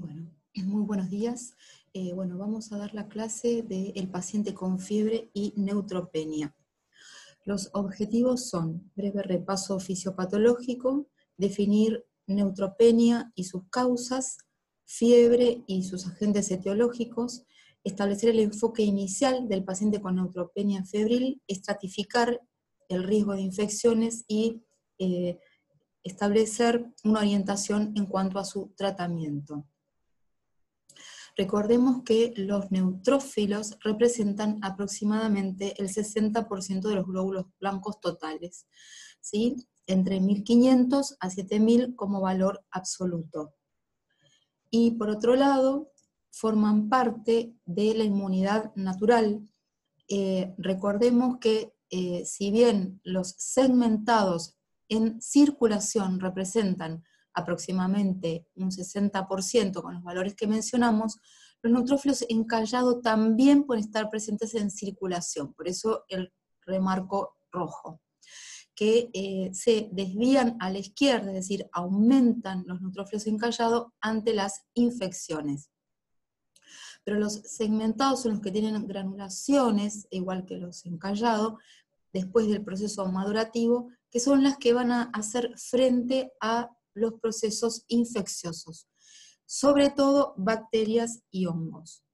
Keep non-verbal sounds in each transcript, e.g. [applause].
Bueno, muy buenos días. Eh, bueno, vamos a dar la clase del paciente con fiebre y neutropenia. Los objetivos son breve repaso fisiopatológico, definir neutropenia y sus causas, fiebre y sus agentes etiológicos, establecer el enfoque inicial del paciente con neutropenia febril, estratificar el riesgo de infecciones y eh, establecer una orientación en cuanto a su tratamiento. Recordemos que los neutrófilos representan aproximadamente el 60% de los glóbulos blancos totales, ¿sí? entre 1500 a 7000 como valor absoluto. Y por otro lado, forman parte de la inmunidad natural. Eh, recordemos que eh, si bien los segmentados en circulación representan aproximadamente un 60% con los valores que mencionamos, los neutrófilos encallado también pueden estar presentes en circulación, por eso el remarco rojo, que eh, se desvían a la izquierda, es decir, aumentan los neutrófilos encallado ante las infecciones. Pero los segmentados son los que tienen granulaciones, igual que los encallados, después del proceso madurativo, que son las que van a hacer frente a los procesos infecciosos, sobre todo bacterias y hongos.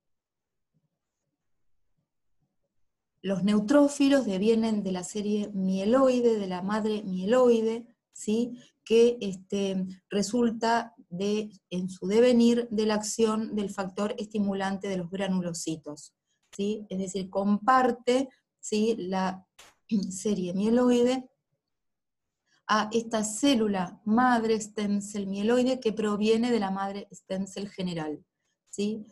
Los neutrófilos devienen de la serie mieloide, de la madre mieloide, ¿sí? que este, resulta de, en su devenir de la acción del factor estimulante de los granulocitos. ¿sí? Es decir, comparte ¿sí? la [clears throat] serie mieloide a esta célula madre stem cell mieloide que proviene de la madre stem general, ¿sí?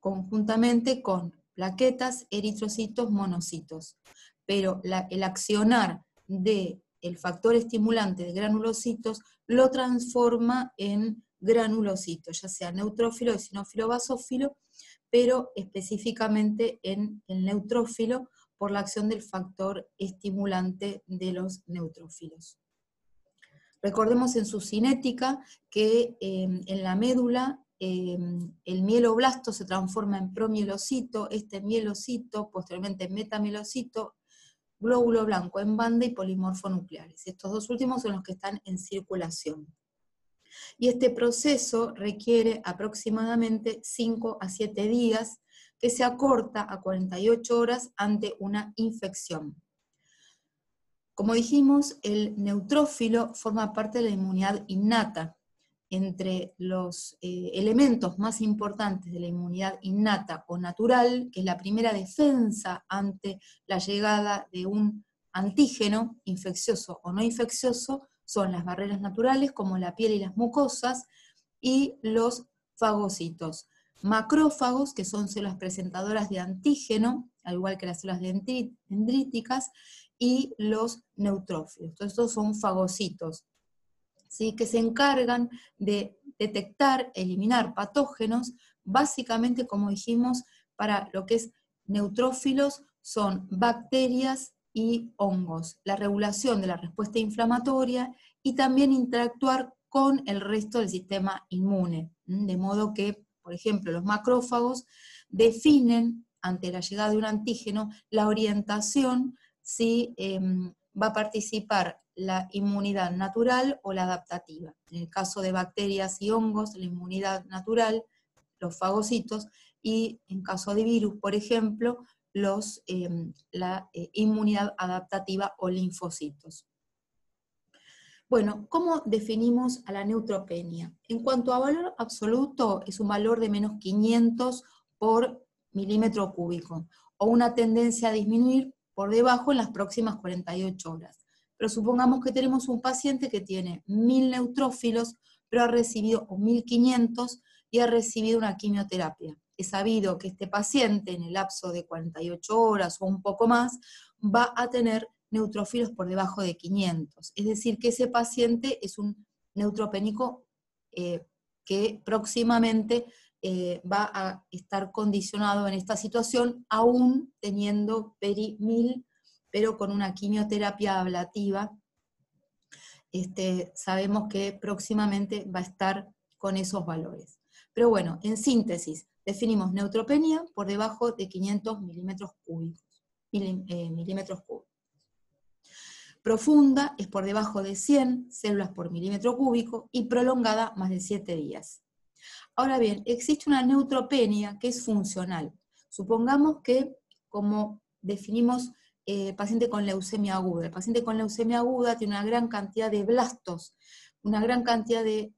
conjuntamente con plaquetas, eritrocitos, monocitos. Pero el accionar del el factor estimulante de granulocitos lo transforma en granulocitos, ya sea neutrófilo, esinófilo, basófilo, pero específicamente en el neutrófilo por la acción del factor estimulante de los neutrófilos. Recordemos en su cinética que em, en la médula em, el mieloblasto se transforma en promielocito, este mielocito, posteriormente en metamielocito, glóbulo blanco en banda y polimorfo nucleares. Estos dos últimos son los que están en circulación. Y este proceso requiere aproximadamente 5 a 7 días, que se acorta a 48 horas ante una infección. Como dijimos, el neutrófilo forma parte de la inmunidad innata. Entre los eh, elementos más importantes de la inmunidad innata o natural, que es la primera defensa ante la llegada de un antígeno, infeccioso o no infeccioso, son las barreras naturales como la piel y las mucosas, y los fagocitos. Macrófagos, que son células presentadoras de antígeno, al igual que las células dendríticas, y los neutrófilos. Estos son fagocitos, ¿sí? que se encargan de detectar, eliminar patógenos, básicamente, como dijimos, para lo que es neutrófilos son bacterias y hongos, la regulación de la respuesta inflamatoria y también interactuar con el resto del sistema inmune. De modo que, por ejemplo, los macrófagos definen ante la llegada de un antígeno la orientación si em, va a participar la inmunidad natural o la adaptativa. En el caso de bacterias y hongos, la inmunidad natural, los fagocitos, y en caso de virus, por ejemplo, em, la eh, inmunidad adaptativa o linfocitos. Bueno, ¿cómo definimos a la neutropenia? En cuanto a valor absoluto, es un valor de menos 500 por milímetro cúbico, o una tendencia a disminuir por debajo en las próximas 48 horas. Pero supongamos que tenemos un paciente que tiene 1000 neutrófilos, pero ha recibido, o 1500, y ha recibido una quimioterapia. Es sabido que este paciente en el lapso de 48 horas o un poco más va a tener neutrófilos por debajo de 500. Es decir, que ese paciente es un neutropénico eh, que próximamente eh, va a estar condicionado en esta situación, aún teniendo perimil, pero con una quimioterapia ablativa. Este, sabemos que próximamente va a estar con esos valores. Pero bueno, en síntesis, definimos neutropenia por debajo de 500 milímetros cúbicos. Eh, milímetros cúbicos. Profunda es por debajo de 100 células por milímetro cúbico y prolongada más de 7 días. Ahora bien, existe una neutropenia que es funcional. Supongamos que, como definimos eh, paciente con leucemia aguda, el paciente con leucemia aguda tiene una gran cantidad de blastos, una gran cantidad de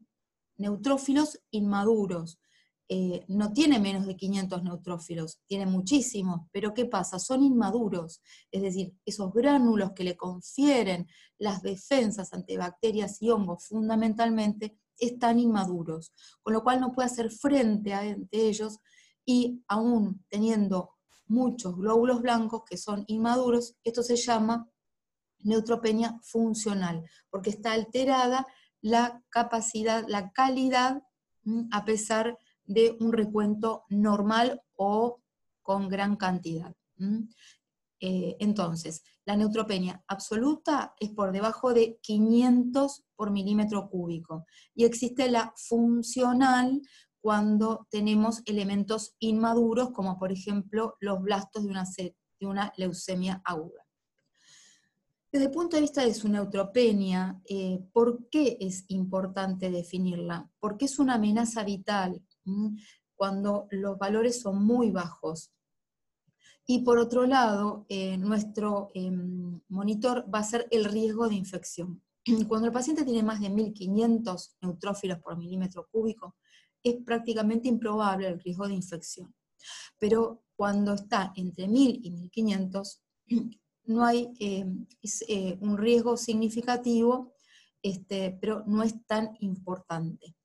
neutrófilos inmaduros, eh, no tiene menos de 500 neutrófilos, tiene muchísimos, pero ¿qué pasa? Son inmaduros, es decir, esos gránulos que le confieren las defensas ante bacterias y hongos fundamentalmente están inmaduros, con lo cual no puede hacer frente a ellos y aún teniendo muchos glóbulos blancos que son inmaduros, esto se llama neutropenia funcional, porque está alterada la capacidad, la calidad, a pesar de de un recuento normal o con gran cantidad. Eh, entonces, la neutropenia absoluta es por debajo de 500 por milímetro cúbico y existe la funcional cuando tenemos elementos inmaduros, como por ejemplo los blastos de una, leucemia aguda. Desde el punto de vista de su neutropenia, eh, ¿por qué es importante definirla? Porque es una amenaza vital cuando los valores son muy bajos. Y por otro lado, eh, nuestro em, monitor va a ser el riesgo de infección. [clears throat] Cuando el paciente tiene más de 1500 neutrófilos por milímetro cúbico, es prácticamente improbable el riesgo de infección. Pero cuando está entre 1000 y 1500, [clears throat] no hay em, eh, un riesgo significativo, este, pero no es tan importante.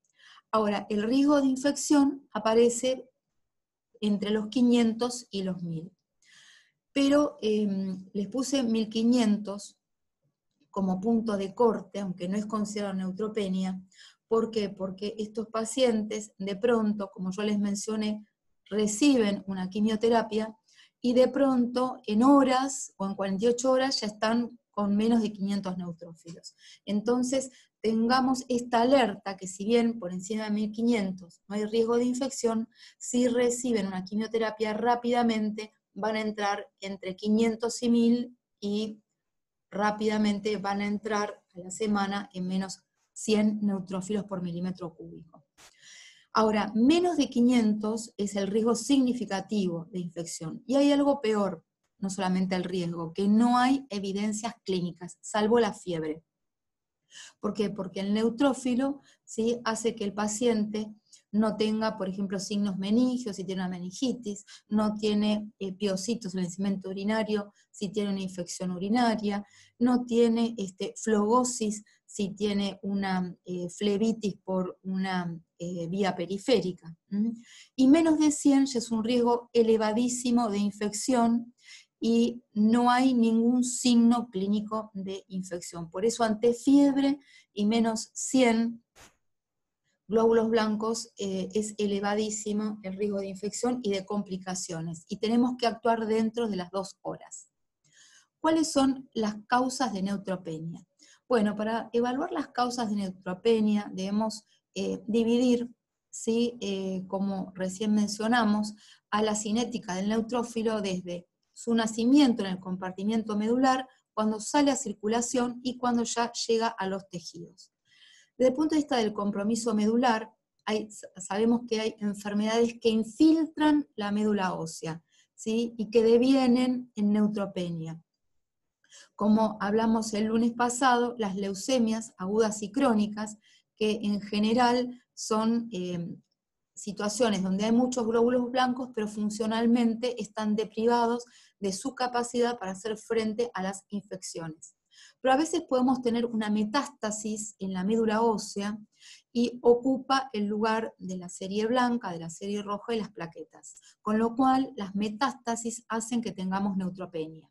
Ahora, el riesgo de infección aparece entre los 500 y los 1000. Pero em, les puse 1500 como punto de corte, aunque no es considerado neutropenia. ¿Por qué? Porque estos pacientes, de pronto, como yo les mencioné, reciben una quimioterapia y de pronto en horas o en 48 horas ya están con menos de 500 neutrófilos. Entonces, tengamos esta alerta que si bien por encima de 1500 no hay riesgo de infección, si reciben una quimioterapia rápidamente van a entrar entre 500 y 1000 y rápidamente van a entrar a la semana en menos 100 neutrófilos por milímetro cúbico. Ahora, menos de 500 es el riesgo significativo de infección. Y hay algo peor, no solamente el riesgo, que no hay evidencias clínicas, salvo la fiebre. ¿Por qué? Porque el neutrófilo ¿sí? hace que el paciente no tenga, por ejemplo, signos meningios si tiene una meningitis, no tiene eh, piocitos en el urinario si tiene una infección urinaria, no tiene este, flogosis si tiene una eh, flebitis por una eh, vía periférica. Y menos de 100 ya es un riesgo elevadísimo de infección y no hay ningún signo clínico de infección. Por eso ante fiebre y menos 100 glóbulos blancos eh, es elevadísimo el riesgo de infección y de complicaciones y tenemos que actuar dentro de las dos horas. ¿Cuáles son las causas de neutropenia? Bueno, para evaluar las causas de neutropenia debemos eh, dividir, ¿sí? Eh, como recién mencionamos, a la cinética del neutrófilo desde su nacimiento en el compartimiento medular, cuando sale a circulación y cuando ya llega a los tejidos. Desde el punto de vista del compromiso medular, sabemos que hay enfermedades que infiltran la médula ósea y que devienen en neutropenia. Como hablamos el lunes pasado, las leucemias agudas y crónicas, que en general son eh, situaciones donde hay muchos glóbulos blancos, pero funcionalmente están deprivados de su capacidad para hacer frente a las infecciones. Pero a veces podemos tener una metástasis en la médula ósea y ocupa el lugar de la serie blanca, de la serie roja y las plaquetas, con lo cual las metástasis hacen que tengamos neutropenia.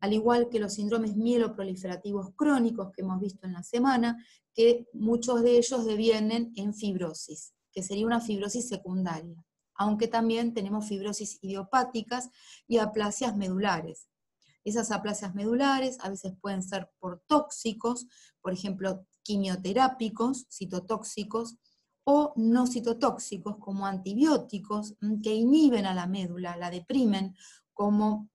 Al igual que los síndromes mieloproliferativos crónicos que hemos visto en la semana, que muchos de ellos devienen en fibrosis, que sería una fibrosis secundaria aunque también tenemos fibrosis idiopáticas y aplasias medulares. Esas aplasias medulares a veces pueden ser por tóxicos, por ejemplo, quimioterápicos, citotóxicos, o no citotóxicos como antibióticos mm, que inhiben a la médula, la deprimen, como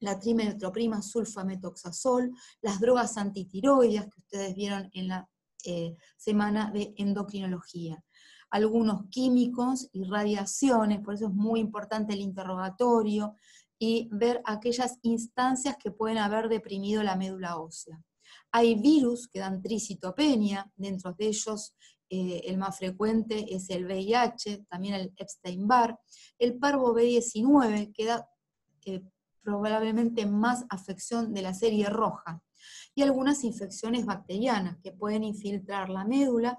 la trimetroprima sulfametoxazol, las drogas antitiroides que ustedes vieron en la eh, semana de endocrinología, algunos químicos y radiaciones, por eso es muy importante el interrogatorio y ver aquellas instancias que pueden haber deprimido la médula ósea. Hay virus que dan tricitopenia, dentro de ellos eh, el más frecuente es el VIH, también el Epstein-Barr, el parvo B19, que da eh, probablemente más afección de la serie roja, y algunas infecciones bacterianas que pueden infiltrar la médula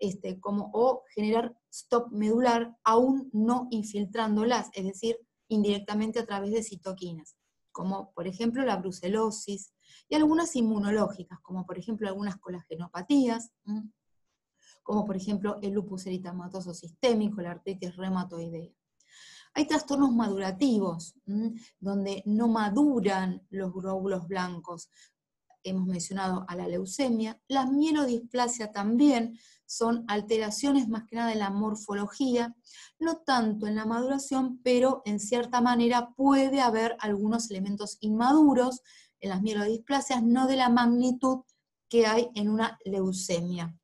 este, como, o generar stop medular aún no infiltrándolas, es decir, indirectamente a través de citoquinas, como por ejemplo la brucelosis, y algunas inmunológicas, como por ejemplo algunas colagenopatías, como por ejemplo el lupus eritematoso sistémico, la artritis reumatoidea. Hay trastornos madurativos, donde no maduran los glóbulos blancos. Hemos mencionado a la leucemia. La mielodisplasia también son alteraciones más que nada en la morfología, no tanto en la maduración, pero en cierta manera puede haber algunos elementos inmaduros en las mielodisplasias, no de la magnitud que hay en una leucemia.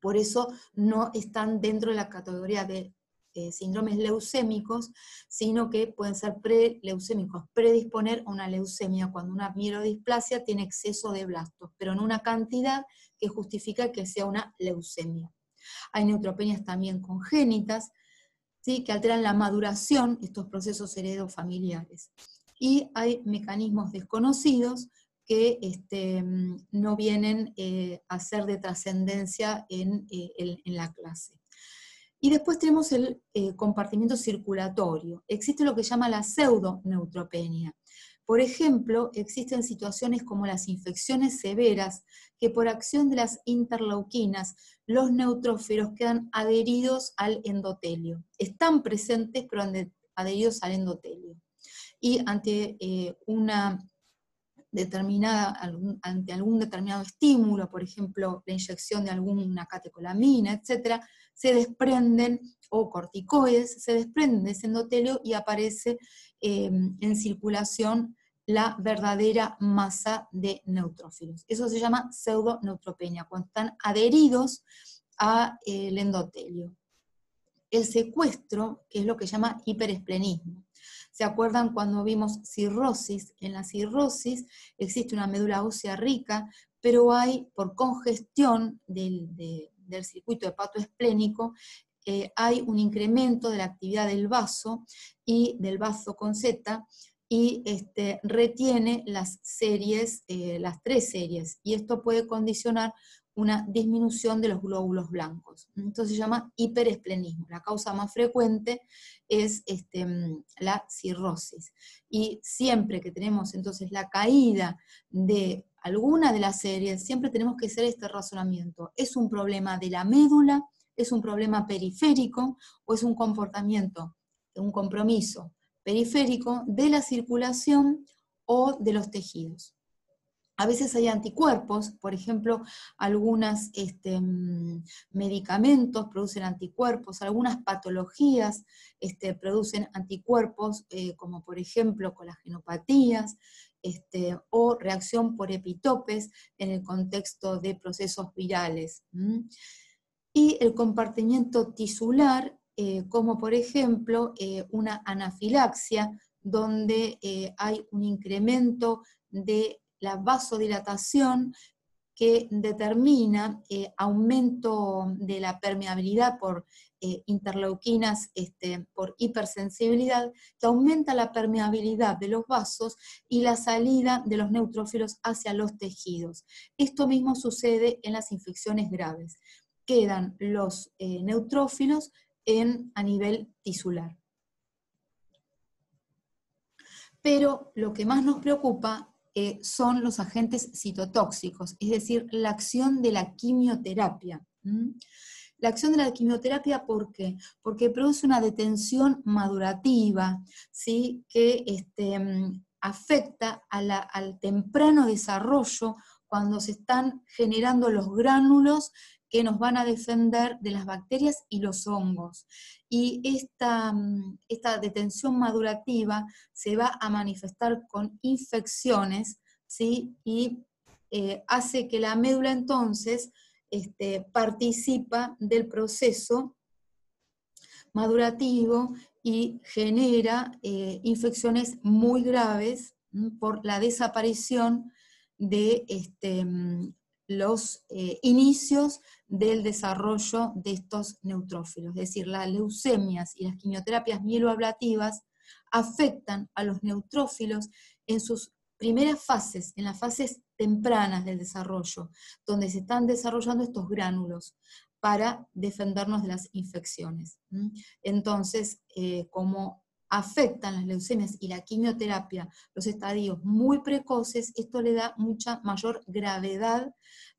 Por eso no están dentro de la categoría de eh, síndromes leucémicos, sino que pueden ser preleucémicos, predisponer a una leucemia cuando una mielodisplasia tiene exceso de blastos, pero en una cantidad que justifica que sea una leucemia. Hay neutropenias también congénitas, ¿sí? que alteran la maduración, estos procesos heredofamiliares. Y hay mecanismos desconocidos que este, mm, no vienen eh, a ser de trascendencia en, eh, la clase. Y después tenemos el eh, compartimiento circulatorio. Existe lo que llama la pseudoneutropenia. Por ejemplo, existen situaciones como las infecciones severas, que por acción de las interleuquinas, los neutrófilos quedan adheridos al endotelio. Están presentes, pero adheridos al endotelio. Y ante una determinada, ante algún determinado estímulo, por ejemplo, la inyección de alguna catecolamina, etc., se desprenden, o corticoides, se desprenden de ese endotelio y aparece em, en circulación la verdadera masa de neutrófilos. Eso se llama pseudoneutropenia, cuando están adheridos al endotelio. El secuestro, que es lo que se llama hiperesplenismo. ¿Se acuerdan cuando vimos cirrosis? En la cirrosis existe una médula ósea rica, pero hay, por congestión del, circuito hepatoesplénico, eh, hay un incremento de la actividad del vaso y del vaso con Z, y este, retiene las series, eh, las tres series, y esto puede condicionar una disminución de los glóbulos blancos. Entonces se llama hiperesplenismo. La causa más frecuente es este, la cirrosis. Y siempre que tenemos entonces la caída de alguna de las series, siempre tenemos que hacer este razonamiento. ¿Es un problema de la médula? ¿Es un problema periférico? ¿O es un comportamiento, un compromiso periférico de la circulación o de los tejidos? A veces hay anticuerpos, por ejemplo, algunos este, mm, medicamentos producen anticuerpos, algunas patologías este, producen anticuerpos, eh, como por ejemplo colagenopatías, este, o reacción por epitopes en el contexto de procesos virales. Y el compartimiento tisular, eh, como por ejemplo eh, una anafilaxia, donde hay un incremento de la vasodilatación que determina eh, aumento de la permeabilidad por eh, interleuquinas, este, por hipersensibilidad, que aumenta la permeabilidad de los vasos y la salida de los neutrófilos hacia los tejidos. Esto mismo sucede en las infecciones graves. Quedan los eh, neutrófilos en, a nivel tisular. Pero lo que más nos preocupa eh, son los agentes citotóxicos, es decir, la acción de la quimioterapia. La acción de la quimioterapia, ¿por qué? Porque produce una detención madurativa, ¿sí? que este, mm, afecta al temprano desarrollo cuando se están generando los gránulos que nos van a defender de las bacterias y los hongos. Y esta, mm, esta detención madurativa se va a manifestar con infecciones, ¿sí? Y eh, hace que la médula entonces este, participa del proceso madurativo y genera eh, infecciones muy graves por la desaparición de este, mm, los eh, inicios del desarrollo de estos neutrófilos. Es decir, las leucemias y las quimioterapias mieloablativas afectan a los neutrófilos en sus primeras fases, en las fases tempranas del desarrollo, donde se están desarrollando estos gránulos para defendernos de las infecciones. Entonces, eh, como afectan las leucemias y la quimioterapia los estadios muy precoces, esto le da mucha mayor gravedad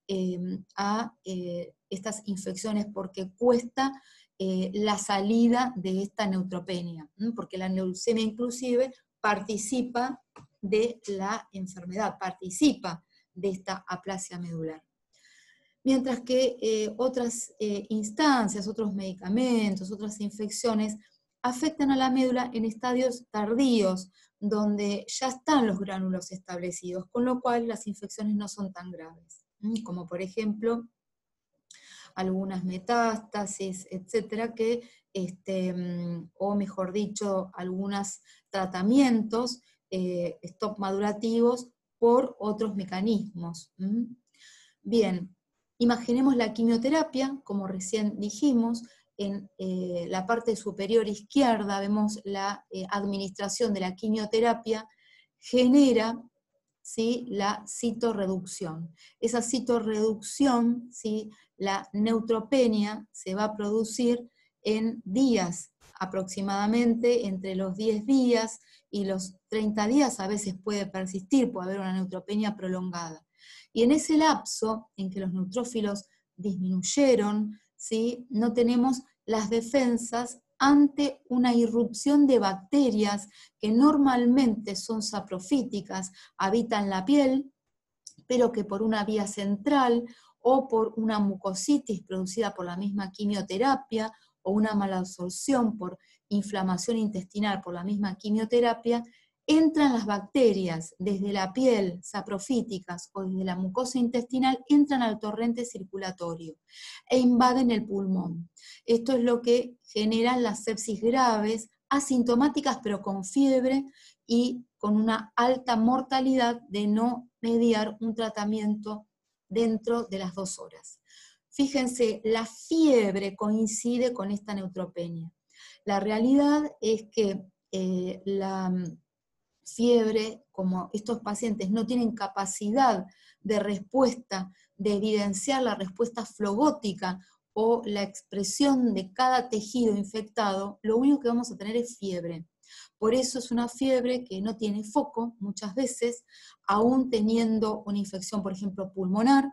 em, a eh, estas infecciones porque cuesta eh, la salida de esta neutropenia, porque la leucemia inclusive participa de la enfermedad, participa de esta aplasia medular. Mientras que eh, otras eh, instancias, otros medicamentos, otras infecciones afectan a la médula en estadios tardíos, donde ya están los gránulos establecidos, con lo cual las infecciones no son tan graves, como por ejemplo algunas metástasis, etcétera, que, este, mm, o mejor dicho, algunos tratamientos eh, stop madurativos por otros mecanismos. Bien, Imaginemos la quimioterapia, como recién dijimos, en eh, la parte superior izquierda vemos la eh, administración de la quimioterapia, genera ¿sí? la citorreducción. Esa citorreducción, ¿sí? la neutropenia, se va a producir en días aproximadamente, entre los 10 días y los 30 días, a veces puede persistir, puede haber una neutropenia prolongada. Y en ese lapso en que los neutrófilos disminuyeron, ¿sí? no tenemos las defensas ante una irrupción de bacterias que normalmente son saprofíticas, habitan la piel, pero que por una vía central o por una mucositis producida por la misma quimioterapia o una malabsorción por inflamación intestinal por la misma quimioterapia, entran las bacterias desde la piel saprofíticas o desde la mucosa intestinal, entran al torrente circulatorio e invaden el pulmón. Esto es lo que genera las sepsis graves, asintomáticas pero con fiebre y con una alta mortalidad de no mediar un tratamiento dentro de las dos horas. Fíjense, la fiebre coincide con esta neutropenia. La realidad es que eh, la fiebre, como estos pacientes no tienen capacidad de respuesta, de evidenciar la respuesta flogótica o la expresión de cada tejido infectado, lo único que vamos a tener es fiebre. Por eso es una fiebre que no tiene foco muchas veces, aún teniendo una infección, por ejemplo, pulmonar,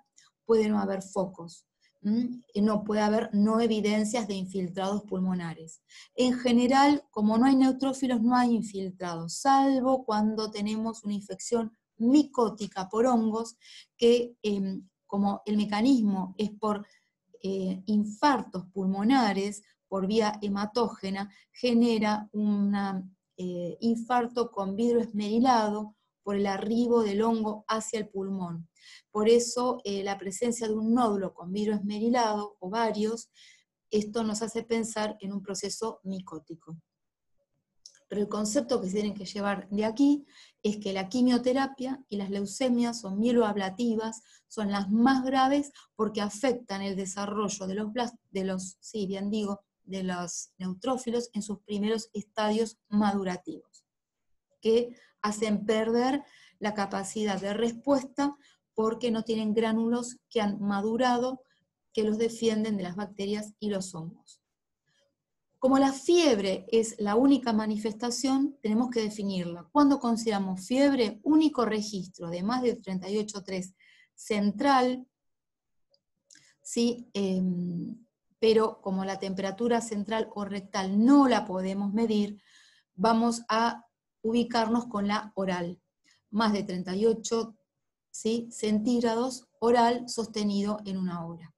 puede no haber focos no puede haber no evidencias de infiltrados pulmonares. En general, como no hay neutrófilos, no hay infiltrados, salvo cuando tenemos una infección micótica por hongos, que em, como el mecanismo es por eh, infartos pulmonares, por vía hematógena, genera un eh, infarto con vidrio esmerilado por el arribo del hongo hacia el pulmón. Por eso eh, la presencia de un nódulo con vidrio esmerilado o varios, esto nos hace pensar en un proceso micótico. Pero el concepto que se tiene que llevar de aquí es que la quimioterapia y las leucemias son mieloablativas, son las más graves porque afectan el desarrollo de los, de los, sí, bien digo, de los neutrófilos en sus primeros estadios madurativos, que hacen perder la capacidad de respuesta porque no tienen gránulos que han madurado que los defienden de las bacterias y los hongos. Como la fiebre es la única manifestación, tenemos que definirla. Cuando consideramos fiebre, único registro de más de 38,3 central, ¿sí? Em, pero como la temperatura central o rectal no la podemos medir, vamos a ubicarnos con la oral. Más de 38 ¿sí? centígrados oral sostenido en una hora.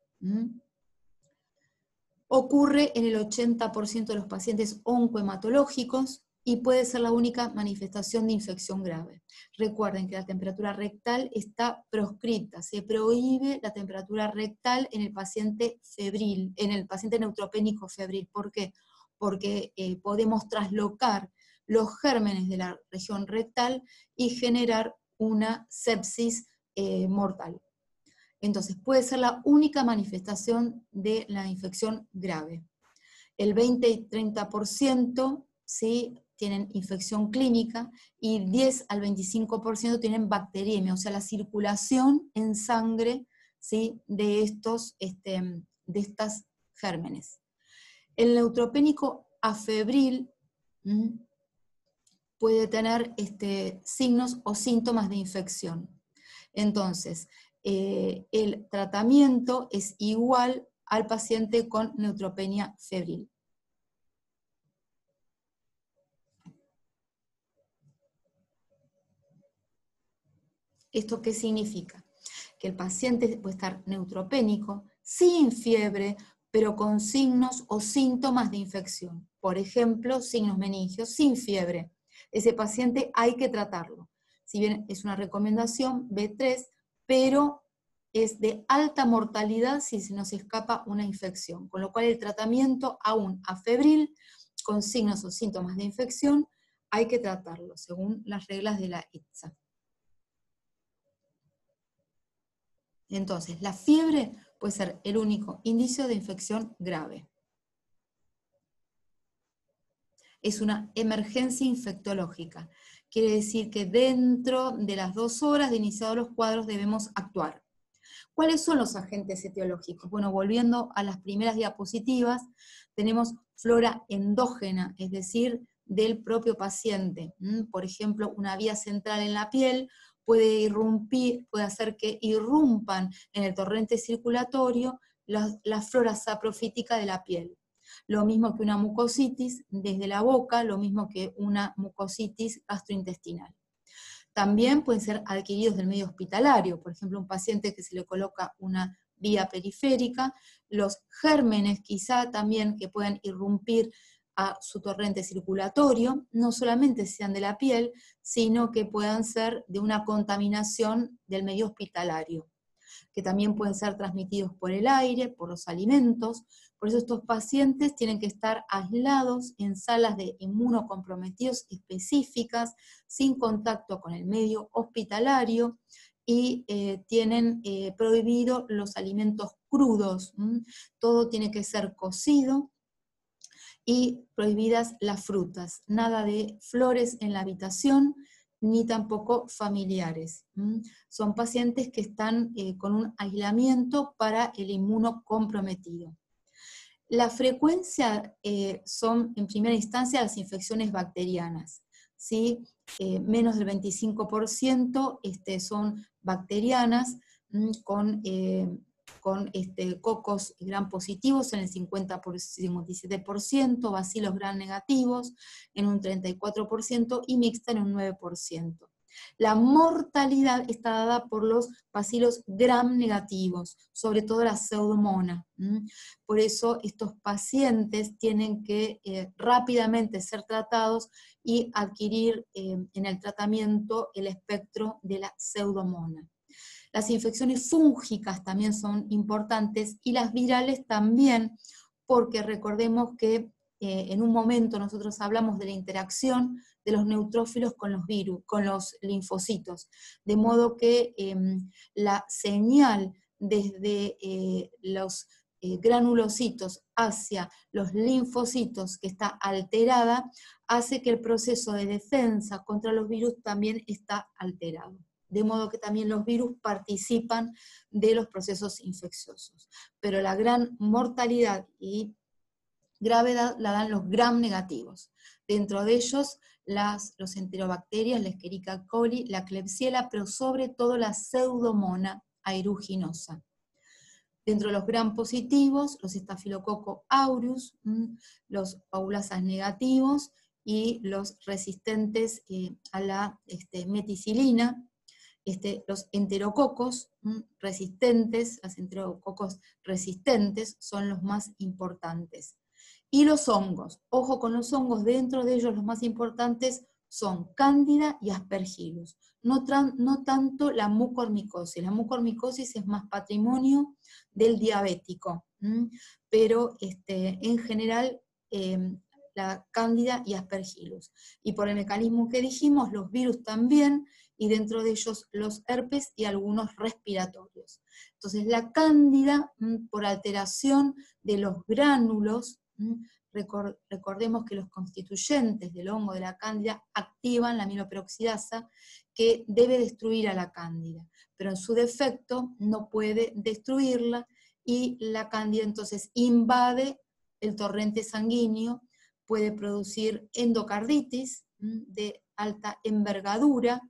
Ocurre en el 80% de los pacientes oncohematológicos y puede ser la única manifestación de infección grave. Recuerden que la temperatura rectal está proscrita, se prohíbe la temperatura rectal en el paciente febril, en el paciente neutropénico febril. ¿Por qué? Porque eh, podemos traslocar los gérmenes de la región rectal y generar una sepsis eh, mortal. Entonces, puede ser la única manifestación de la infección grave. El 20 y 30% ¿sí? tienen infección clínica y 10 al 25% tienen bacteriemia, o sea, la circulación en sangre ¿sí? de, estos, este, de estas gérmenes. El neutropénico afebril puede tener este, signos o síntomas de infección. Entonces, eh, el tratamiento es igual al paciente con neutropenia febril. ¿Esto qué significa? Que el paciente puede estar neutropénico, sin fiebre, pero con signos o síntomas de infección. Por ejemplo, signos meningios, sin fiebre. Ese paciente hay que tratarlo. Si bien es una recomendación B3, pero es de alta mortalidad si se nos escapa una infección, con lo cual el tratamiento aún a febril, con signos o síntomas de infección, hay que tratarlo según las reglas de la ITSA. Entonces, la fiebre puede ser el único indicio de infección grave. Es una emergencia infectológica. Quiere decir que dentro de las dos horas de iniciados los cuadros debemos actuar. ¿Cuáles son los agentes etiológicos? Bueno, volviendo a las primeras diapositivas, tenemos flora endógena, es decir, del propio paciente. Por ejemplo, una vía central en la piel puede irrumpir, puede hacer que irrumpan en el torrente circulatorio la, flora saprofítica de la piel. Lo mismo que una mucositis desde la boca, lo mismo que una mucositis gastrointestinal. También pueden ser adquiridos del medio hospitalario, por ejemplo, un paciente que se le coloca una vía periférica, los gérmenes quizá también que pueden irrumpir a su torrente circulatorio, no solamente sean de la piel, sino que puedan ser de una contaminación del medio hospitalario, que también pueden ser transmitidos por el aire, por los alimentos. Por eso estos pacientes tienen que estar aislados en salas de inmunocomprometidos específicas, sin contacto con el medio hospitalario, y eh, tienen eh, prohibido los alimentos crudos. Todo tiene que ser cocido y prohibidas las frutas, nada de flores en la habitación, ni tampoco familiares. Son pacientes que están eh, con un aislamiento para el inmuno comprometido. La frecuencia eh, son, en primera instancia, las infecciones bacterianas. ¿sí? Eh, menos del 25% este, son bacterianas con con este, cocos gran positivos en el 50 por 57%, bacilos gran negativos en un 34% y mixta en un 9%. La mortalidad está dada por los bacilos gram negativos, sobre todo la pseudomona. Por eso estos pacientes tienen que eh, rápidamente ser tratados y adquirir eh, en el tratamiento el espectro de la pseudomona. Las infecciones fúngicas también son importantes y las virales también, porque recordemos que eh, en un momento nosotros hablamos de la interacción de los neutrófilos con los virus, con los linfocitos, de modo que em, la señal desde eh, los eh, granulocitos hacia los linfocitos que está alterada hace que el proceso de defensa contra los virus también está alterado de modo que también los virus participan de los procesos infecciosos. Pero la gran mortalidad y gravedad la dan los gram negativos. Dentro de ellos, las, los enterobacterias, la Escherichia coli, la Klebsiella, pero sobre todo la pseudomona aeruginosa. Dentro de los gram positivos, los estafilococo aureus, los paulasas negativos y los resistentes eh, a la este, meticilina, este, los enterococos resistentes, los enterococos resistentes son los más importantes. Y los hongos, ojo con los hongos, dentro de ellos los más importantes son cándida y aspergillus, no, no tanto la mucormicosis. La mucormicosis es más patrimonio del diabético, pero este, en general em, la cándida y aspergillus. Y por el mecanismo que dijimos, los virus también, y dentro de ellos los herpes y algunos respiratorios. Entonces la cándida, por alteración de los gránulos, recordemos que los constituyentes del hongo de la cándida activan la amiloperoxidasa que debe destruir a la cándida, pero en su defecto no puede destruirla y la cándida entonces invade el torrente sanguíneo, puede producir endocarditis de alta envergadura,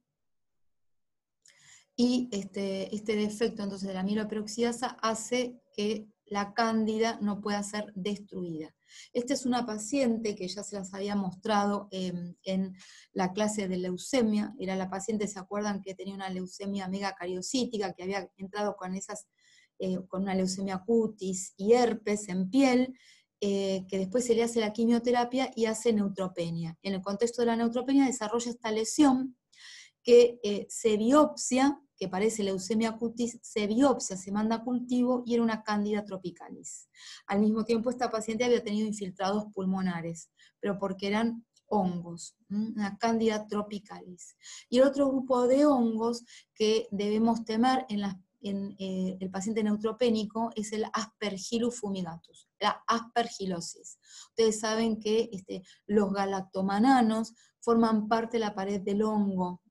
y este, este defecto entonces de la amiloperoxidasa hace que la cándida no pueda ser destruida. Esta es una paciente que ya se las había mostrado em, en la clase de leucemia, era la paciente, ¿se acuerdan que tenía una leucemia megacariocítica, que había entrado con, esas, eh, con una leucemia cutis y herpes en piel, eh, que después se le hace la quimioterapia y hace neutropenia. En el contexto de la neutropenia desarrolla esta lesión que eh, se biopsia, que parece leucemia cutis, se biopsia, se manda a cultivo y era una cándida tropicalis. Al mismo tiempo esta paciente había tenido infiltrados pulmonares, pero porque eran hongos, una cándida tropicalis. Y el otro grupo de hongos que debemos temer en eh, el paciente neutropénico es el Aspergillus fumigatus, la aspergilosis. Ustedes saben que este, los galactomananos forman parte de la pared del hongo,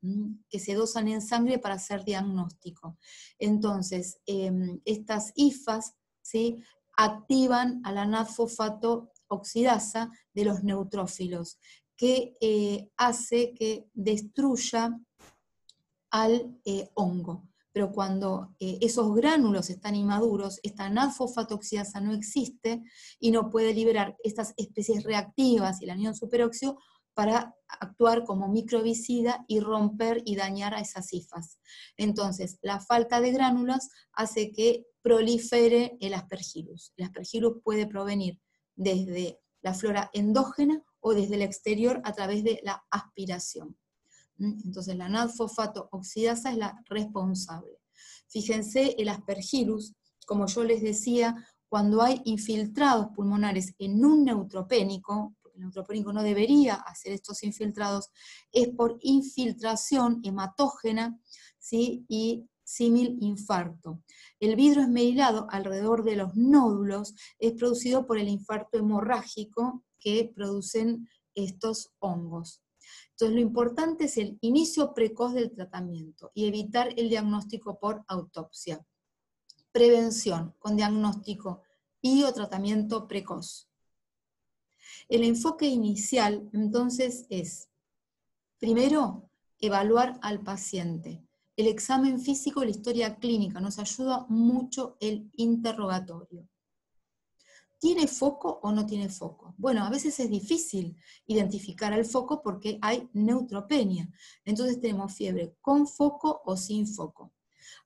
que se dosan en sangre para hacer diagnóstico. Entonces, em, estas IFAs ¿sí? activan a la natfosfato oxidasa de los neutrófilos, que eh, hace que destruya al eh, hongo pero cuando eh, esos gránulos están inmaduros, esta nadfosfatoxiasa no existe y no puede liberar estas especies reactivas y el anión superóxido para actuar como microbicida y romper y dañar a esas cifas. Entonces, la falta de gránulos hace que prolifere el aspergillus. El aspergillus puede provenir desde la flora endógena o desde el exterior a través de la aspiración. Entonces la nadfosfato oxidasa es la responsable. Fíjense el aspergillus, como yo les decía, cuando hay infiltrados pulmonares en un neutropénico, porque el neutropénico no debería hacer estos infiltrados, es por infiltración hematógena ¿sí? y símil infarto. El vidrio esmerilado alrededor de los nódulos es producido por el infarto hemorrágico que producen estos hongos. Entonces, lo importante es el inicio precoz del tratamiento y evitar el diagnóstico por autopsia. Prevención con diagnóstico y o tratamiento precoz. El enfoque inicial, entonces, es, primero, evaluar al paciente. El examen físico la historia clínica nos ayuda mucho el interrogatorio. ¿Tiene foco o no tiene foco? Bueno, a veces es difícil identificar el foco porque hay neutropenia. Entonces tenemos fiebre con foco o sin foco.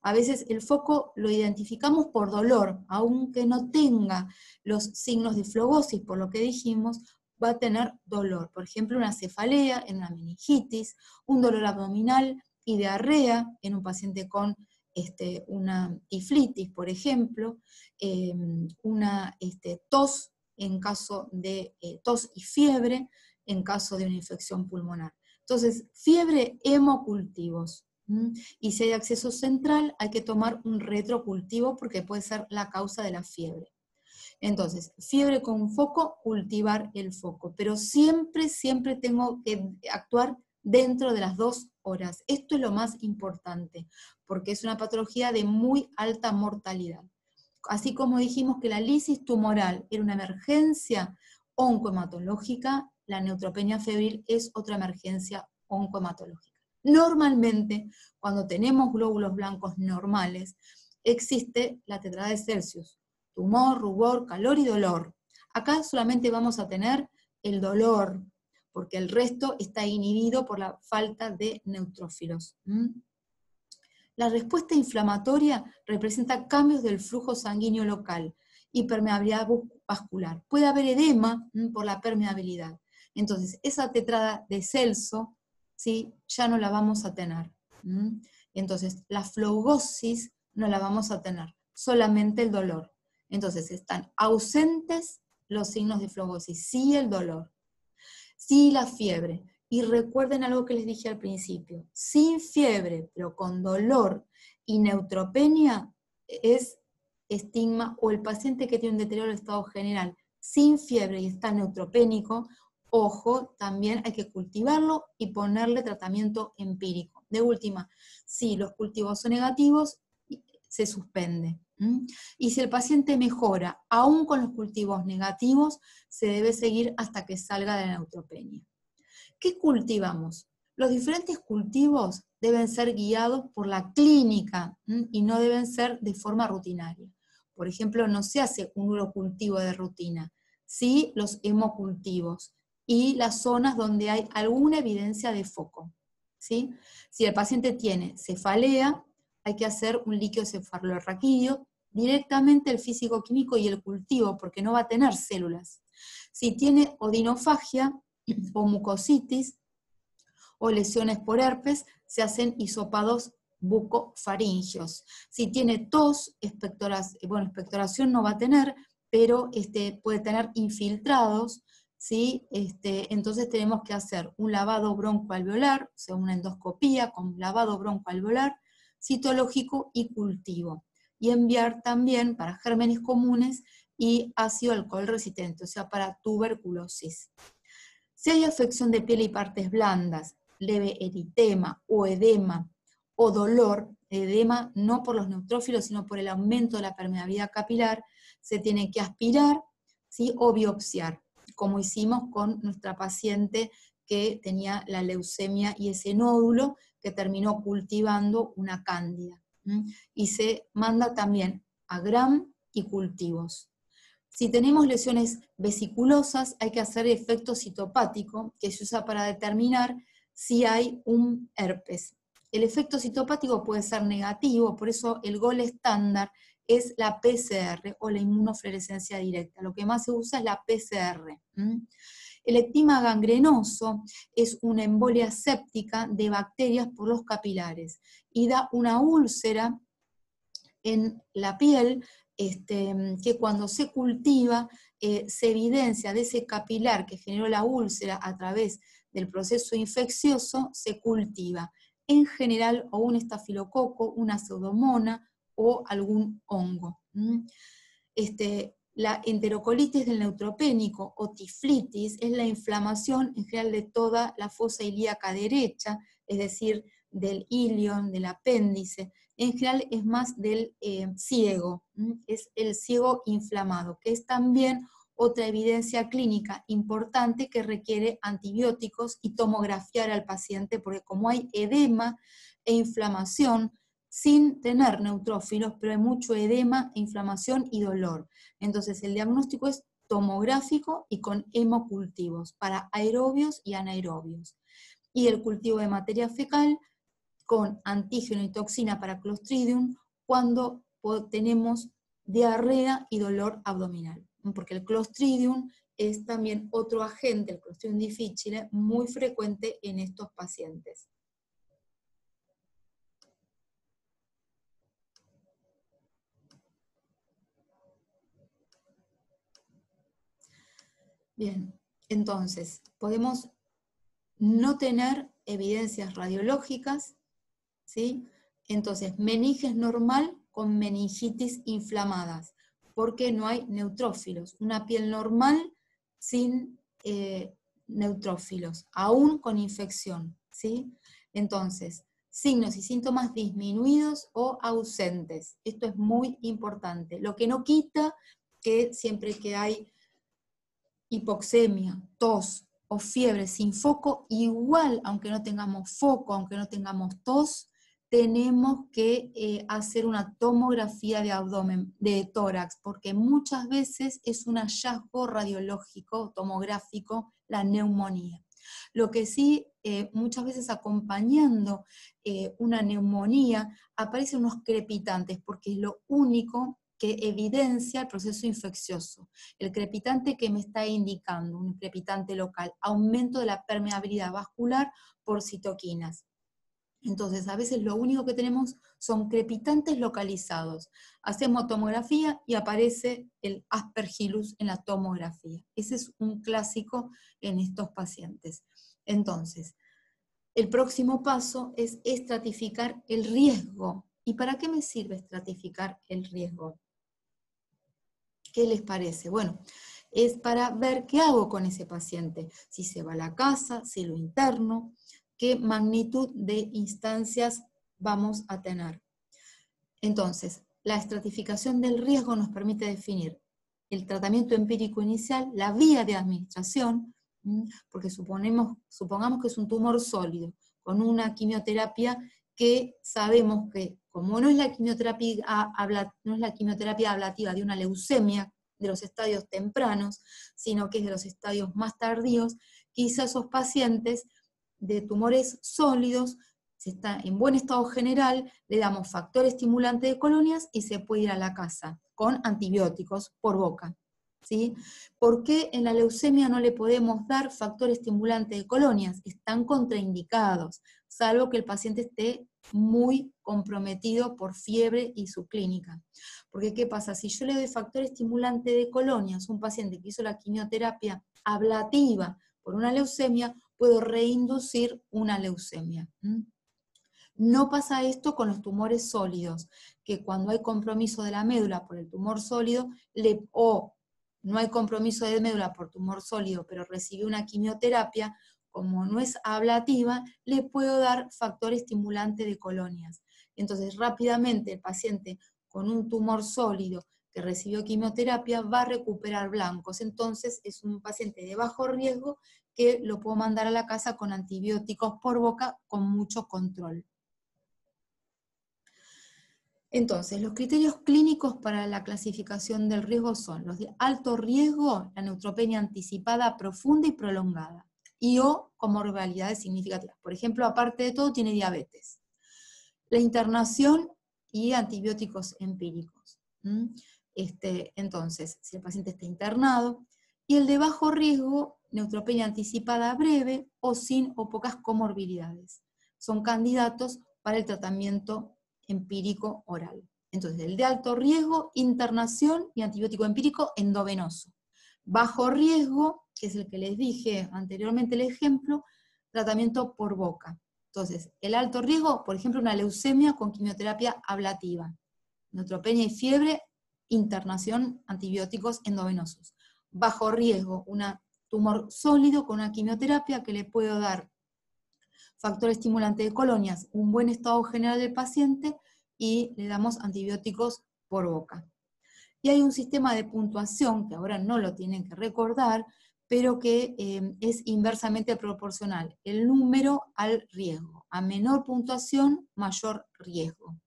A veces el foco lo identificamos por dolor, aunque no tenga los signos de flogosis, por lo que dijimos, va a tener dolor. Por ejemplo, una cefalea en una meningitis, un dolor abdominal y diarrea en un paciente con este, una tiflitis, por ejemplo, em, una este, tos en caso de eh, tos y fiebre en caso de una infección pulmonar. Entonces, fiebre, hemocultivos. Y si hay acceso central, hay que tomar un retrocultivo porque puede ser la causa de la fiebre. Entonces, fiebre con foco, cultivar el foco. Pero siempre, siempre tengo que actuar dentro de las dos horas. Esto es lo más importante, porque es una patología de muy alta mortalidad. Así como dijimos que la lisis tumoral era una emergencia oncohematológica, la neutropenia febril es otra emergencia oncohematológica. Normalmente, cuando tenemos glóbulos blancos normales, existe la tetrada de Celsius, tumor, rubor, calor y dolor. Acá solamente vamos a tener el dolor, porque el resto está inhibido por la falta de neutrófilos. La respuesta inflamatoria representa cambios del flujo sanguíneo local y permeabilidad vascular. Puede haber edema por la permeabilidad. Entonces, esa tetrada de Celso, ¿sí? ya no la vamos a tener. Entonces, la flogosis no la vamos a tener, solamente el dolor. Entonces, están ausentes los signos de flogosis, sí el dolor, sí la fiebre. Y recuerden algo que les dije al principio, sin fiebre, pero con dolor y neutropenia es estigma o el paciente que tiene un deterioro del estado general sin fiebre y está neutropénico, ojo, también hay que cultivarlo y ponerle tratamiento empírico. De última, si los cultivos son negativos, se suspende. Y si el paciente mejora, aún con los cultivos negativos, se debe seguir hasta que salga de la neutropenia. ¿Qué cultivamos? Los diferentes cultivos deben ser guiados por la clínica y no deben ser de forma rutinaria. Por ejemplo, no se hace un urocultivo de rutina, sí los hemocultivos y las zonas donde hay alguna evidencia de foco. ¿sí? Si el paciente tiene cefalea, hay que hacer un líquido cefalorraquídeo, directamente el físico-químico y el cultivo, porque no va a tener células. Si tiene odinofagia o mucositis o lesiones por herpes, se hacen hisopados bucofaringios. Si tiene tos, bueno, expectoración no va a tener, pero este, puede tener infiltrados, ¿sí? Este, entonces tenemos que hacer un lavado broncoalveolar, o sea, una endoscopía con lavado broncoalveolar, citológico y cultivo. Y enviar también para gérmenes comunes y ácido alcohol resistente, o sea, para tuberculosis. Si hay afección de piel y partes blandas, leve eritema o edema o dolor, edema no por los neutrófilos, sino por el aumento de la permeabilidad capilar, se tiene que aspirar ¿sí? o biopsiar, como hicimos con nuestra paciente que tenía la leucemia y ese nódulo que terminó cultivando una cándida. Y se manda también a gram y cultivos. Si tenemos lesiones vesiculosas, hay que hacer efecto citopático, que se usa para determinar si hay un herpes. El efecto citopático puede ser negativo, por eso el gol estándar es la PCR o la inmunofluorescencia directa. Lo que más se usa es la PCR. El ectima gangrenoso es una embolia séptica de bacterias por los capilares y da una úlcera en la piel este, que cuando se cultiva eh, se evidencia de ese capilar que generó la úlcera a través del proceso infeccioso, se cultiva. En general, o un estafilococo, una pseudomona o algún hongo. Este, la enterocolitis del neutropénico o tiflitis es la inflamación en general de toda la fosa ilíaca derecha, es decir, del ilion, del apéndice. En general es más del eh, ciego, es el ciego inflamado, que es también otra evidencia clínica importante que requiere antibióticos y tomografiar al paciente, porque como hay edema e inflamación, sin tener neutrófilos, pero hay mucho edema, inflamación y dolor. Entonces el diagnóstico es tomográfico y con hemocultivos para aerobios y anaerobios. Y el cultivo de materia fecal con antígeno y toxina para Clostridium cuando tenemos diarrea y dolor abdominal. Porque el Clostridium es también otro agente, el Clostridium difficile, muy frecuente en estos pacientes. Bien, entonces, podemos no tener evidencias radiológicas, ¿sí? Entonces, meninges normal con meningitis inflamadas, porque no hay neutrófilos. Una piel normal sin eh, neutrófilos, aún con infección, ¿sí? Entonces, signos y síntomas disminuidos o ausentes. Esto es muy importante. Lo que no quita que siempre que hay hipoxemia, tos o fiebre sin foco, igual, aunque no tengamos foco, aunque no tengamos tos, tenemos que eh, hacer una tomografía de abdomen, de tórax, porque muchas veces es un hallazgo radiológico, tomográfico, la neumonía. Lo que sí, eh, muchas veces acompañando eh, una neumonía, aparecen unos crepitantes, porque es lo único que evidencia el proceso infeccioso. El crepitante que me está indicando, un crepitante local, aumento de la permeabilidad vascular por citoquinas. Entonces, a veces lo único que tenemos son crepitantes localizados. Hacemos tomografía y aparece el aspergillus en la tomografía. Ese es un clásico en estos pacientes. Entonces, el próximo paso es estratificar el riesgo. ¿Y para qué me sirve estratificar el riesgo? ¿Qué les parece? Bueno, es para ver qué hago con ese paciente, si se va a la casa, si lo interno, qué magnitud de instancias vamos a tener. Entonces, la estratificación del riesgo nos permite definir el tratamiento empírico inicial, la vía de administración, porque suponemos, supongamos que es un tumor sólido, con una quimioterapia que sabemos que, como no es la quimioterapia, no es la quimioterapia ablativa de una leucemia de los estadios tempranos, sino que es de los estadios más tardíos, quizás esos pacientes de tumores sólidos, si está en buen estado general, le damos factor estimulante de colonias y se puede ir a la casa con antibióticos por boca. ¿sí? ¿Por qué en la leucemia no le podemos dar factor estimulante de colonias? Están contraindicados, salvo que el paciente esté muy comprometido por fiebre y su clínica. Porque ¿qué pasa? Si yo le doy factor estimulante de colonias un paciente que hizo la quimioterapia ablativa por una leucemia, puedo reinducir una leucemia. No pasa esto con los tumores sólidos, que cuando hay compromiso de la médula por el tumor sólido, le, o no hay compromiso de médula por tumor sólido, pero recibe una quimioterapia, como no es ablativa, le puedo dar factor estimulante de colonias. Entonces, rápidamente el paciente con un tumor sólido que recibió quimioterapia va a recuperar blancos. Entonces, es un paciente de bajo riesgo que lo puedo mandar a la casa con antibióticos por boca con mucho control. Entonces, los criterios clínicos para la clasificación del riesgo son los de alto riesgo, la neutropenia anticipada profunda y prolongada, y o comorbilidades significativas. Por ejemplo, aparte de todo, tiene diabetes. La internación y antibióticos empíricos. Este, entonces, si el paciente está internado, y el de bajo riesgo, neutropenia anticipada breve o sin o pocas comorbilidades. Son candidatos para el tratamiento empírico oral. Entonces, el de alto riesgo, internación y antibiótico empírico endovenoso. Bajo riesgo, que es el que les dije anteriormente el ejemplo, tratamiento por boca. Entonces, el alto riesgo, por ejemplo, una leucemia con quimioterapia ablativa. Neutropenia y fiebre, internación, antibióticos endovenosos bajo riesgo, un tumor sólido con una quimioterapia que le puedo dar factor estimulante de colonias, un buen estado general del paciente y le damos antibióticos por boca. Y hay un sistema de puntuación, que ahora no lo tienen que recordar, pero que eh, es inversamente proporcional, el número al riesgo. A menor puntuación, mayor riesgo,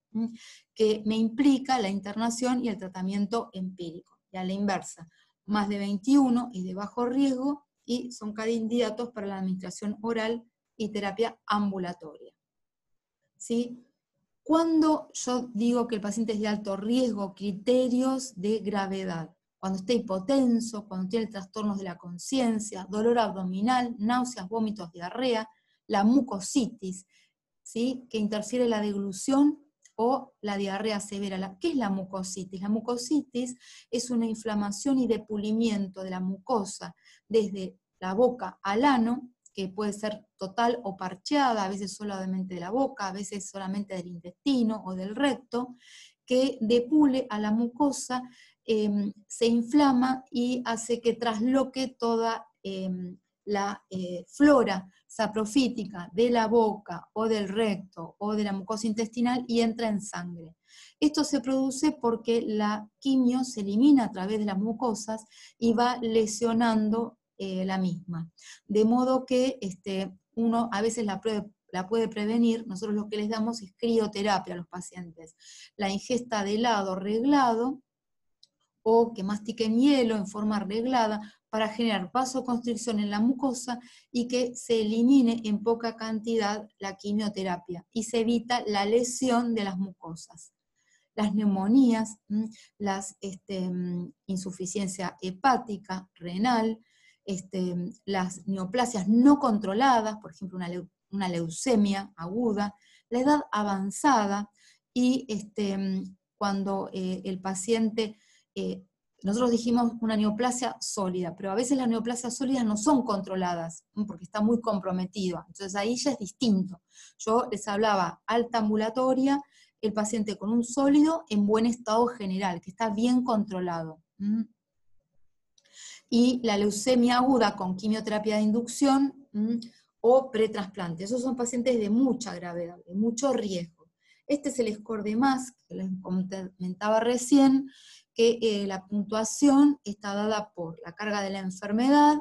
que me implica la internación y el tratamiento empírico. Y a la inversa, más de 21 y de bajo riesgo y son candidatos para la administración oral y terapia ambulatoria. ¿Sí? Cuando yo digo que el paciente es de alto riesgo, criterios de gravedad, cuando está hipotenso, cuando tiene trastornos de la conciencia, dolor abdominal, náuseas, vómitos, diarrea, la mucositis, ¿sí? que interfiere la deglución o la diarrea severa. ¿Qué es la mucositis? La mucositis es una inflamación y depulimiento de la mucosa desde la boca al ano, que puede ser total o parcheada, a veces solamente de la boca, a veces solamente del intestino o del recto, que depule a la mucosa, em, se inflama y hace que trasloque toda em, la eh, flora saprofítica de la boca o del recto o de la mucosa intestinal y entra en sangre. Esto se produce porque la quimio se elimina a través de las mucosas y va lesionando eh, la misma. De modo que este, uno a veces la, la puede prevenir, nosotros lo que les damos es crioterapia a los pacientes. La ingesta de helado reglado o que mastiquen hielo en forma reglada para generar vasoconstricción en la mucosa y que se elimine en poca cantidad la quimioterapia y se evita la lesión de las mucosas. Las neumonías, las este, insuficiencia hepática, renal, este, las neoplasias no controladas, por ejemplo una, leucemia aguda, la edad avanzada y este, cuando eh, el paciente eh, nosotros dijimos una neoplasia sólida, pero a veces las neoplasias sólidas no son controladas, porque está muy comprometido. Entonces ahí ya es distinto. Yo les hablaba alta ambulatoria, el paciente con un sólido en buen estado general, que está bien controlado. Y la leucemia aguda con quimioterapia de inducción o pretrasplante. Esos son pacientes de mucha gravedad, de mucho riesgo. Este es el score de más, que les comentaba recién, que eh, la puntuación está dada por la carga de la enfermedad,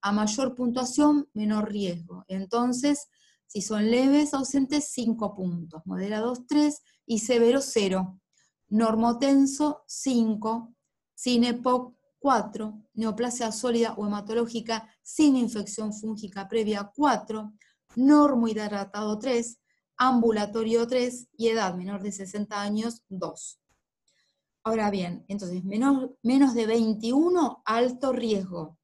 a mayor puntuación, menor riesgo. Entonces, si son leves, ausentes, 5 puntos, moderados 3 y severo 0. Normotenso 5, sin EPOC 4, neoplasia sólida o hematológica sin infección fúngica previa 4, normohidratado 3, ambulatorio 3 y edad menor de 60 años 2. Ahora bien, entonces, menos, menos de 21, alto riesgo.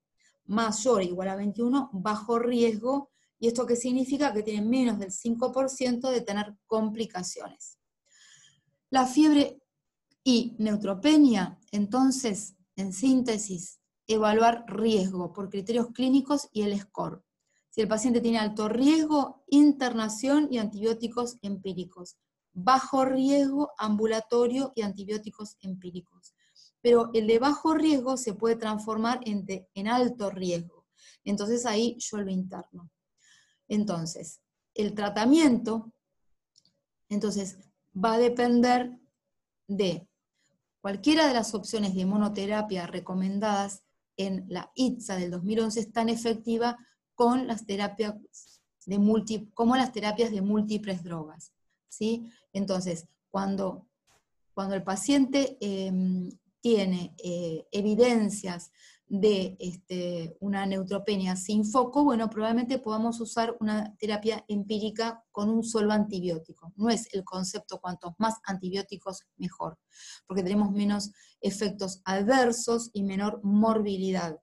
Mayor igual a 21, bajo riesgo. ¿Y esto qué significa? Que tienen menos del 5% de tener complicaciones. La fiebre y neutropenia, entonces, en síntesis, evaluar riesgo por criterios clínicos y el SCORE. Si el paciente tiene alto riesgo, internación y antibióticos empíricos bajo riesgo ambulatorio y antibióticos empíricos. Pero el de bajo riesgo se puede transformar en, en alto riesgo. Entonces ahí yo lo interno. Entonces, el tratamiento, entonces, va a depender de cualquiera de las opciones de monoterapia recomendadas en la ITSA del 2011 es tan efectiva con las terapias de como las terapias de múltiples drogas. ¿Sí? Entonces, cuando, cuando el paciente em, tiene eh, evidencias de este, una neutropenia sin foco, bueno, probablemente podamos usar una terapia empírica con un solo antibiótico. No es el concepto cuantos más antibióticos mejor, porque tenemos menos efectos adversos y menor morbilidad.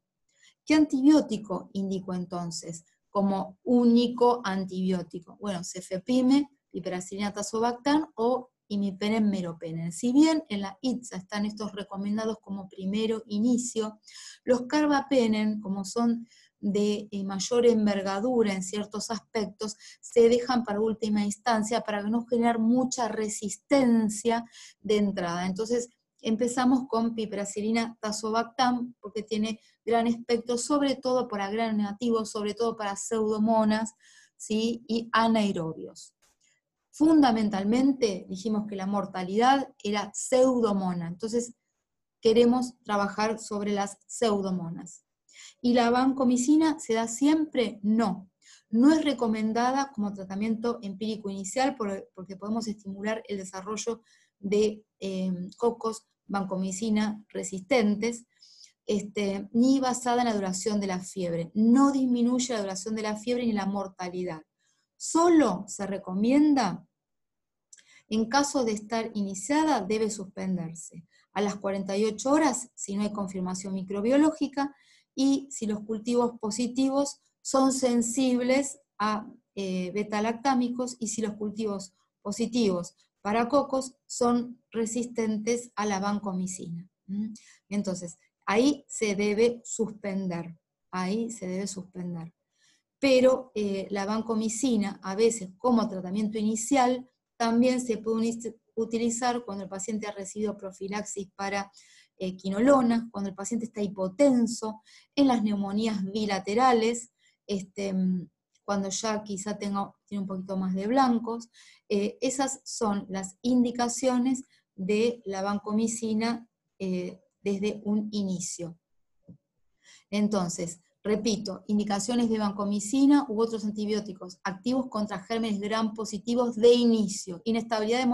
¿Qué antibiótico indico entonces como único antibiótico? Bueno, cefepime, hiperacilina tazobactam o imipenem meropenem. Si bien en la ITSA están estos recomendados como primero inicio, los carbapenem, como son de eh, mayor envergadura en ciertos aspectos, se dejan para última instancia para no generar mucha resistencia de entrada. Entonces, empezamos con piperacilina tazobactam, porque tiene gran espectro, sobre todo para gran negativo, sobre todo para pseudomonas ¿sí? y anaerobios. Fundamentalmente dijimos que la mortalidad era pseudomona, entonces queremos trabajar sobre las pseudomonas. ¿Y la vancomicina se da siempre? No. No es recomendada como tratamiento empírico inicial porque podemos estimular el desarrollo de eh, cocos vancomicina resistentes, este, ni basada en la duración de la fiebre. No disminuye la duración de la fiebre ni la mortalidad. Solo se recomienda, en caso de estar iniciada, debe suspenderse a las 48 horas si no hay confirmación microbiológica y si los cultivos positivos son sensibles a eh, beta-lactámicos y si los cultivos positivos para cocos son resistentes a la vancomicina. Entonces, ahí se debe suspender, ahí se debe suspender pero eh, la vancomicina a veces como tratamiento inicial también se puede utilizar cuando el paciente ha recibido profilaxis para eh, quinolona, cuando el paciente está hipotenso, en las neumonías bilaterales, este, cuando ya quizá tenga, tiene un poquito más de blancos. Eh, esas son las indicaciones de la vancomicina desde un inicio. Entonces, Repito, indicaciones de vancomicina u otros antibióticos activos contra gérmenes gram positivos de inicio, inestabilidad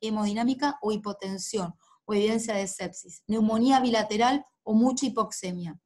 hemodinámica o hipotensión o evidencia de sepsis, neumonía bilateral o mucha hipoxemia.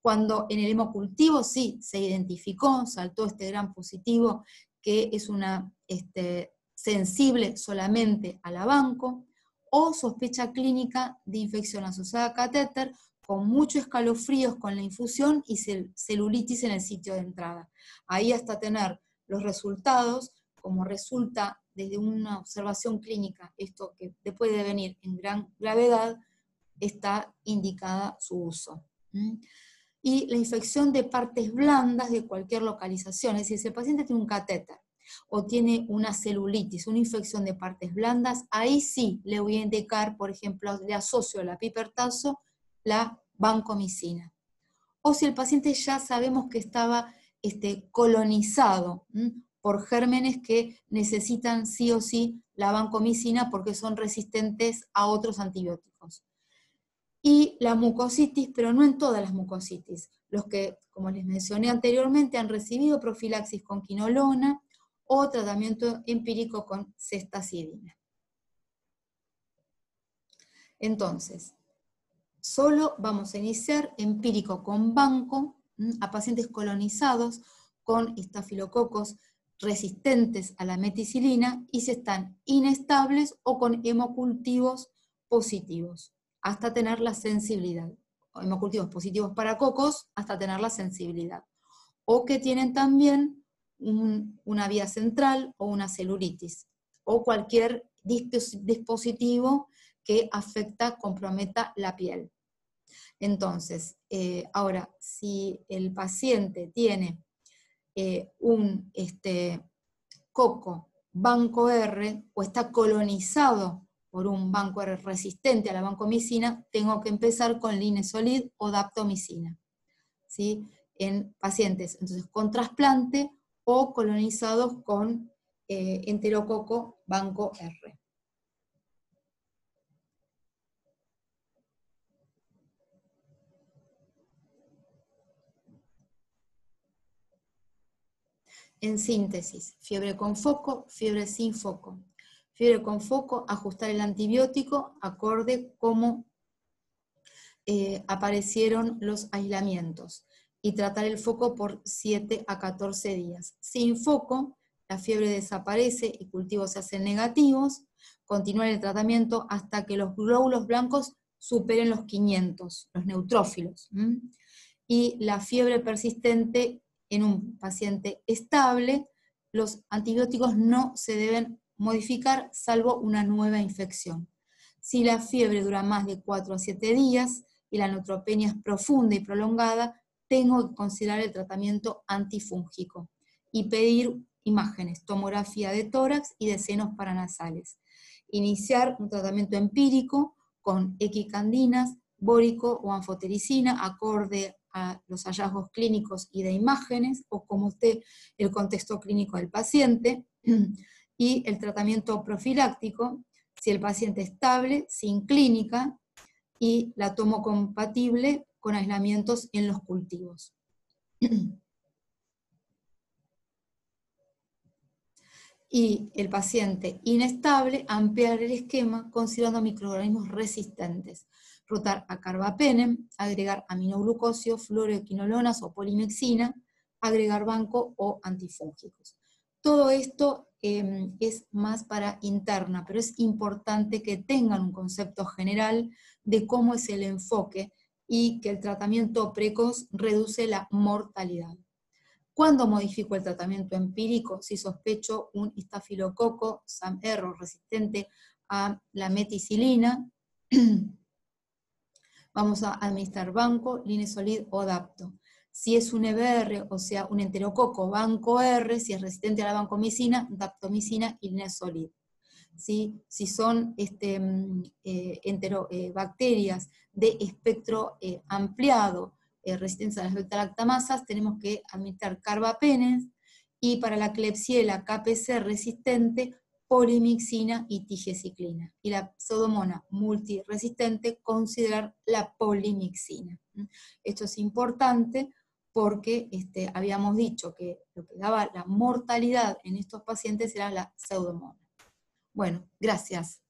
Cuando en el hemocultivo sí se identificó, saltó este gran positivo que es una este, sensible solamente a la banco, o sospecha clínica de infección asociada a catéter con muchos escalofríos con la infusión y celulitis en el sitio de entrada. Ahí hasta tener los resultados, como resulta desde una observación clínica, esto que puede venir en gran gravedad, está indicada su uso. Y la infección de partes blandas de cualquier localización, es decir, si el paciente tiene un catéter o tiene una celulitis, una infección de partes blandas, ahí sí le voy a indicar, por ejemplo, le asocio la pipertazo, la vancomicina. O si el paciente ya sabemos que estaba este, colonizado por gérmenes que necesitan sí o sí la vancomicina porque son resistentes a otros antibióticos. Y la mucositis, pero no en todas las mucositis. Los que, como les mencioné anteriormente, han recibido profilaxis con quinolona, o tratamiento empírico con cestacidina. Entonces, solo vamos a iniciar empírico con banco a pacientes colonizados con estafilococos resistentes a la meticilina y si están inestables o con hemocultivos positivos, hasta tener la sensibilidad. Hemocultivos positivos para cocos, hasta tener la sensibilidad. O que tienen también una vía central o una celulitis, o cualquier dispositivo que afecta, comprometa la piel. Entonces, eh, ahora, si el paciente tiene eh, un este, coco banco R o está colonizado por un banco R resistente a la vancomicina, tengo que empezar con linesolid o daptomicina, ¿sí? En pacientes, entonces, con trasplante o colonizados con eh, enterococo banco R. En síntesis, fiebre con foco, fiebre sin foco. Fiebre con foco, ajustar el antibiótico acorde como eh, aparecieron los aislamientos y tratar el foco por 7 a 14 días. Sin foco, la fiebre desaparece y cultivos se hacen negativos, continuar el tratamiento hasta que los glóbulos blancos superen los 500, los neutrófilos. Y la fiebre persistente en un paciente estable, los antibióticos no se deben modificar salvo una nueva infección. Si la fiebre dura más de 4 a 7 días y la neutropenia es profunda y prolongada, tengo que considerar el tratamiento antifúngico y pedir imágenes, tomografía de tórax y de senos paranasales. Iniciar un tratamiento empírico con equicandinas, bórico o anfotericina, acorde a los hallazgos clínicos y de imágenes, o como usted el contexto clínico del paciente, [clears throat] y el tratamiento profiláctico, si el paciente es estable, sin clínica, y la tomo compatible con aislamientos en los cultivos. [clears throat] y el paciente inestable, ampliar el esquema considerando microorganismos resistentes. Rotar a carbapenem, agregar aminoglucosio, fluoroquinolonas o polimexina, agregar banco o antifúngicos. Todo esto em, es más para interna, pero es importante que tengan un concepto general de cómo es el enfoque y que el tratamiento precoz reduce la mortalidad. ¿Cuándo modifico el tratamiento empírico? Si sospecho un estafilococo SAM error resistente a la meticilina, [clears throat] vamos a administrar banco, linesolid o adapto. Si es un EBR, o sea, un enterococo banco R, si es resistente a la vancomicina, daptomicina y linesolid. Si son este, mm, eh, eh, bacterias de espectro eh, ampliado, resistencia a las beta-lactamasas, tenemos que administrar carbapenes, y para la Klebsiella KPC resistente, polimixina y tigeciclina. Y la pseudomona multiresistente, considerar la polimixina. Esto es importante porque este, habíamos dicho que lo que daba la mortalidad en estos pacientes era la pseudomona. Bueno, gracias.